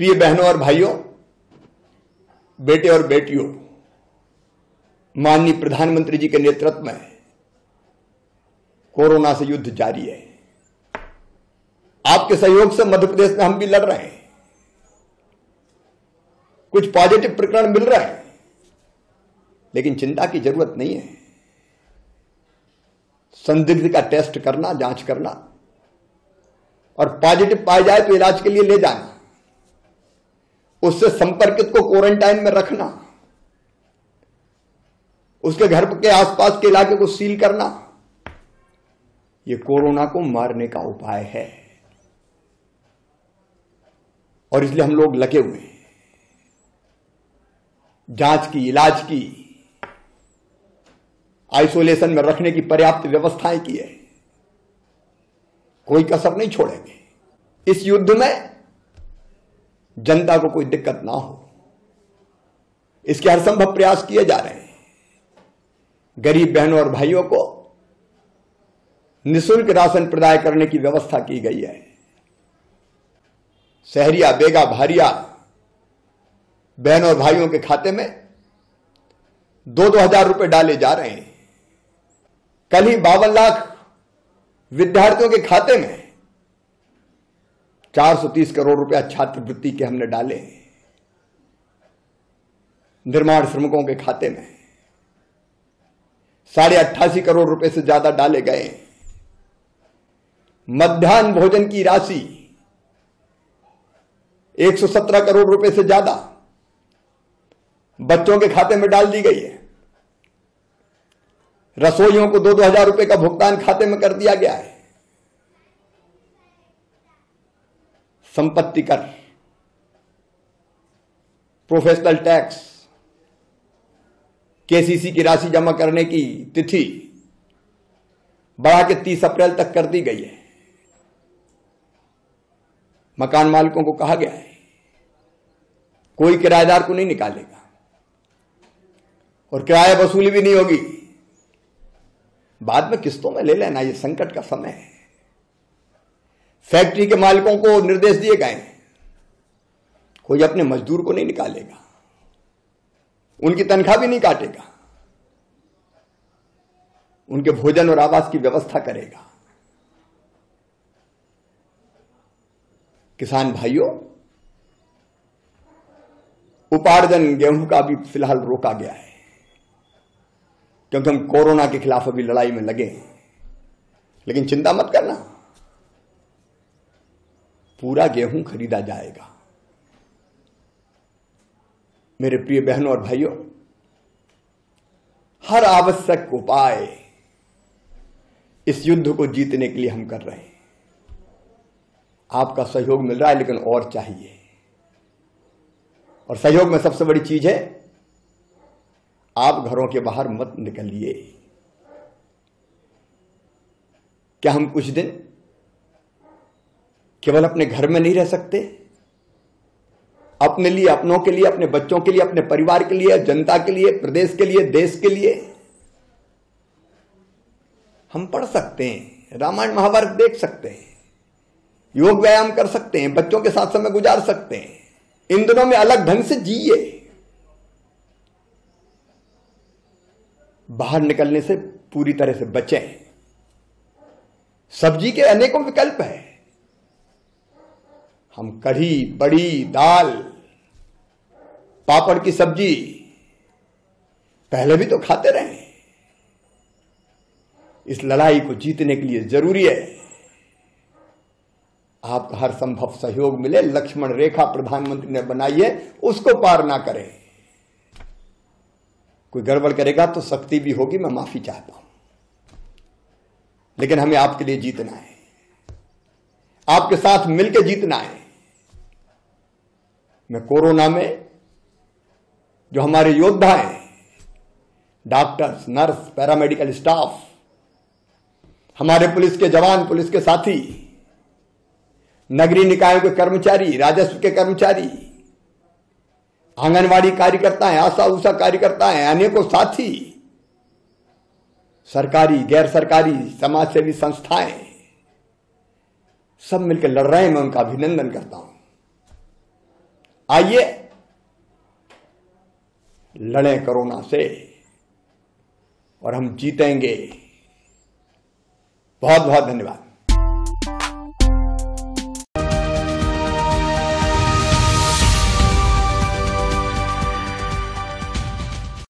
प्रिय बहनों और भाइयों, बेटे और बेटियों, माननीय प्रधानमंत्री जी के नेतृत्व में कोरोना से युद्ध जारी है। आपके सहयोग से मध्य प्रदेश में हम भी लड़ रहे हैं। कुछ पॉजिटिव प्रकरण मिल रहे हैं, लेकिन चिंता की ज़रूरत नहीं है। संदिग्ध का टेस्ट करना, जाँच करना और पॉजिटिव पाए जाए तो इलाज के लिए ले जाना। उससे संपर्कित को क्वारंटाइन में रखना, उसके घर के आसपास के इलाके को सील करना यह कोरोना को मारने का उपाय है। और इसलिए हम लोग लगे हुए हैं। जाँच की, इलाज की, आइसोलेशन में रखने की पर्याप्त व्यवस्थाएँ की है। कोई कसर नहीं छोड़ेंगे। इस युद्ध में जनता को कोई दिक्कत ना हो। इसके हर संभव प्रयास किए जा रहे हैं। गरीब बहनों और भाइयों को निशुल्क राशन प्रदाय करने की व्यवस्था की गई है। शहरिया, बेगा, भारिया बहनों और भाइयों के खाते में दो दो हज़ार रुपए डाले जा रहे हैं। कल ही बावन लाख विद्यार्थियों के खाते में 430 करोड़ रुपया छात्रवृत्ति के हमने डाले निर्माण श्रमिकों के खाते में। साढ़े अट्ठासी करोड़ रुपए से ज़्यादा डाले गए मध्यान्ह भोजन की राशि 117 करोड़ रुपए से ज़्यादा बच्चों के खाते में डाल दी गई है। रसोइयों को दो दो हज़ार रुपए का भुगतान खाते में कर दिया गया है। संपत्ति कर प्रोफेशनल टैक्स केसीसी की राशि जमा करने की तिथि बढ़ा के 30 अप्रैल तक कर दी गई है। मकान मालिकों को कहा गया है, कोई किराएदार को नहीं निकालेगा और किराया वसूली भी नहीं होगी। बाद में किस्तों में ले लेना, ये संकट का समय है। फैक्ट्री के मालिकों को निर्देश दिए गए हैं। कोई अपने मजदूर को नहीं निकालेगा। उनकी तनख्वाह भी नहीं काटेगा। उनके भोजन और आवास की व्यवस्था करेगा। किसान भाइयों, उपार्जन गेहूँ का भी फ़िलहाल रोका गया है। क्योंकि हम कोरोना के खिलाफ अभी लड़ाई में लगे हैं। लेकिन चिंता मत करना। पूरा गेहूँ खरीदा जाएगा। मेरे प्रिय बहनों और भाइयों, हर आवश्यक उपाय इस युद्ध को जीतने के लिए हम कर रहे हैं। आपका सहयोग मिल रहा है, लेकिन और चाहिए। और सहयोग में सबसे बड़ी चीज़ है, आप घरों के बाहर मत निकलिए। क्या हम कुछ दिन केवल अपने घर में नहीं रह सकते। अपने लिए, अपनों के लिए, अपने बच्चों के लिए, अपने परिवार के लिए, जनता के लिए, प्रदेश के लिए, देश के लिए। हम पढ़ सकते हैं, रामायण महाभारत देख सकते हैं, योग व्यायाम कर सकते हैं, बच्चों के साथ समय गुजार सकते हैं। इन दिनों में अलग ढंग से जिए। बाहर निकलने से पूरी तरह से बचें। सब्ज़ी के अनेकों विकल्प है। हम कढ़ी, बड़ी, दाल, पापड़ की सब्ज़ी पहले भी तो खाते रहे। इस लड़ाई को जीतने के लिए ज़रूरी है। आपका हर संभव सहयोग मिले, लक्ष्मण रेखा प्रधानमंत्री ने बनाई है, उसको पार ना करें। कोई गड़बड़ करेगा तो सख्ती भी होगी, मैं माफ़ी चाहता हूँ। लेकिन हमें आपके लिए जीतना है। आपके साथ मिलकर जीतना है। मैं कोरोना में, जो हमारे योद्धा हैं, डॉक्टर्स, नर्स, पैरामेडिकल स्टाफ, हमारे पुलिस के जवान, पुलिस के साथी, नगरीय निकायों के कर्मचारी, राजस्व के कर्मचारी, आंगनवाड़ी कार्यकर्ता है आशा उषा कार्यकर्ता है अनेकों साथी, सरकारी गैर सरकारी समाज सेवी संस्थाएँ, सब मिलकर लड़ रहे हैं। मैं उनका अभिनंदन करता हूँ। आइए। लड़ें कोरोना से और हम जीतेंगे। बहुत बहुत धन्यवाद।